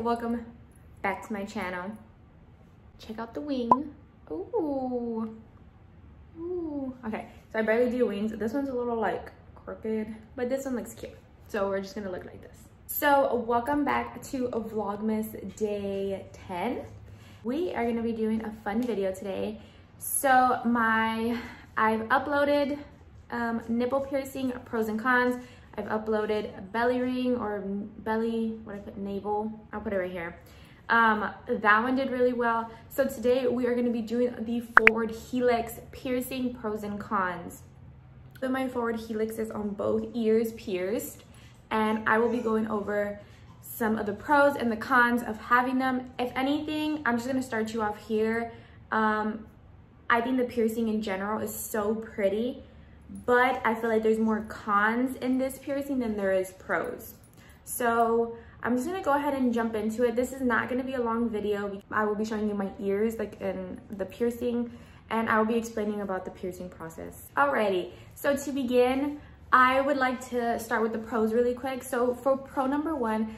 welcome back to my channel. Check out the wing. Ooh. Ooh. Okay, so I barely do wings. This one's a little like crooked, but this one looks cute. So we're just gonna look like this. So welcome back to Vlogmas day 10. We are gonna be doing a fun video today. So my, I've uploaded um, nipple piercing pros and cons. I've uploaded belly ring or belly, what I put, navel, I'll put it right here. Um, that one did really well. So today we are gonna be doing the forward helix piercing pros and cons. So my forward helix is on both ears pierced and I will be going over some of the pros and the cons of having them. If anything, I'm just gonna start you off here. Um, I think the piercing in general is so pretty, but I feel like there's more cons in this piercing than there is pros. So I'm just gonna go ahead and jump into it. This is not gonna be a long video. I will be showing you my ears, like in the piercing, and I will be explaining about the piercing process. Alrighty, so to begin, I would like to start with the pros really quick. So for pro number one,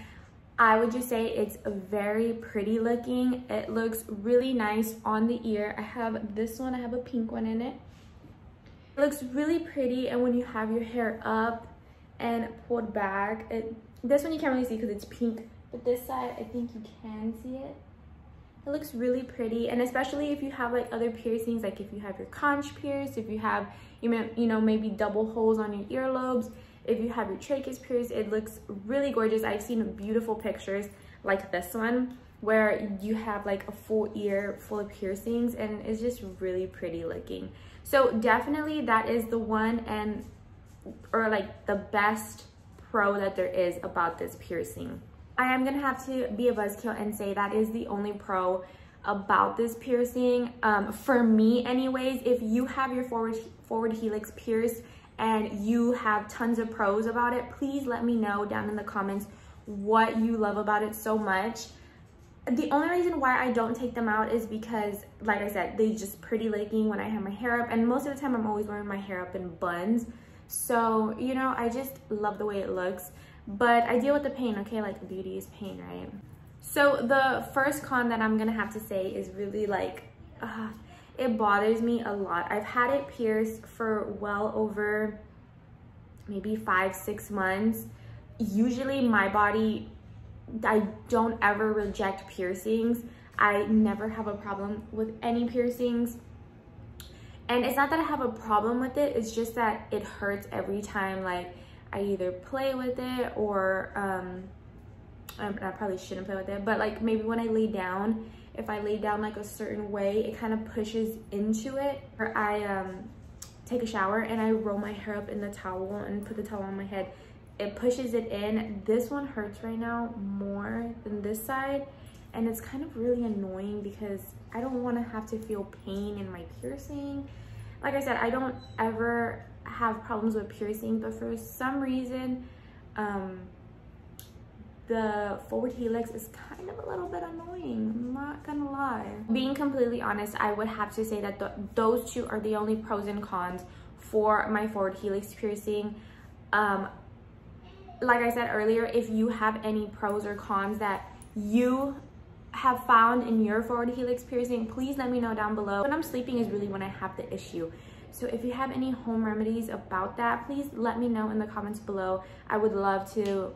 I would just say it's very pretty looking. It looks really nice on the ear. I have this one, I have a pink one in it. It looks really pretty and when you have your hair up and pulled back, it, this one you can't really see because it's pink, but this side I think you can see it. It looks really pretty and especially if you have like other piercings, like if you have your conch pierced, if you have, you, may, you know, maybe double holes on your earlobes, if you have your tragus pierced, it looks really gorgeous. I've seen beautiful pictures like this one where you have like a full ear full of piercings and it's just really pretty looking. So definitely that is the one and or like the best pro that there is about this piercing. I am gonna have to be a buzzkill and say that is the only pro about this piercing. Um, for me anyways, if you have your forward, forward helix pierced and you have tons of pros about it, please let me know down in the comments what you love about it so much. The only reason why I don't take them out is because, like I said, they just pretty looking when I have my hair up. And most of the time, I'm always wearing my hair up in buns. So, you know, I just love the way it looks. But I deal with the pain, okay? Like, beauty is pain, right? So the first con that I'm gonna have to say is really like, uh, it bothers me a lot. I've had it pierced for well over maybe five, six months. Usually my body, I don't ever reject piercings. I never have a problem with any piercings. And it's not that I have a problem with it, it's just that it hurts every time like I either play with it or um, I probably shouldn't play with it, but like maybe when I lay down if I lay down like a certain way, it kind of pushes into it. Or I um, take a shower and I roll my hair up in the towel and put the towel on my head. It pushes it in. This one hurts right now more than this side. And it's kind of really annoying because I don't want to have to feel pain in my piercing. Like I said, I don't ever have problems with piercing, but for some reason, um, the forward helix is kind of a little bit annoying i'm not gonna lie being completely honest i would have to say that the, those two are the only pros and cons for my forward helix piercing um like i said earlier if you have any pros or cons that you have found in your forward helix piercing please let me know down below when i'm sleeping is really when i have the issue so if you have any home remedies about that please let me know in the comments below i would love to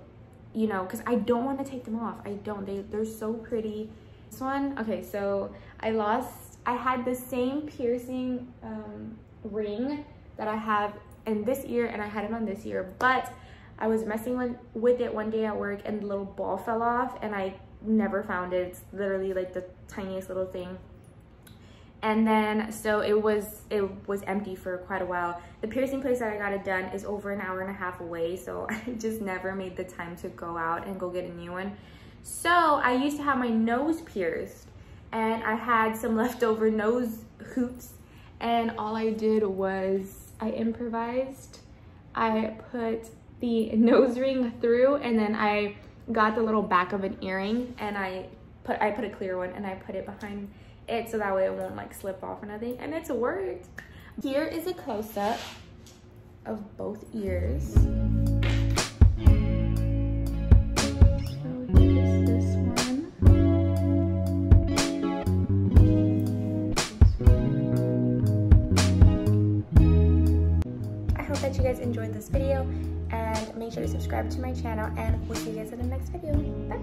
you know, because I don't want to take them off. I don't. They, they're so pretty. This one, okay, so I lost, I had the same piercing um, ring that I have in this ear and I had it on this ear, but I was messing with it one day at work and the little ball fell off and I never found it. It's literally like the tiniest little thing. And then so it was it was empty for quite a while. The piercing place that i got it done is over an hour and a half away so i just never made the time to go out and go get a new one. So i used to have my nose pierced and i had some leftover nose hoops. And all i did was i improvised. I put the nose ring through and then I got the little back of an earring and I put I put a clear one and I put it behind it so that way it won't like slip off or nothing and it's worked. Here is a close-up of both ears. I hope that you guys enjoyed this video and make sure to subscribe to my channel and we'll see you guys in the next video. Bye!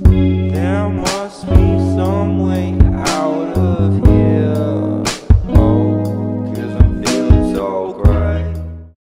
There must be some way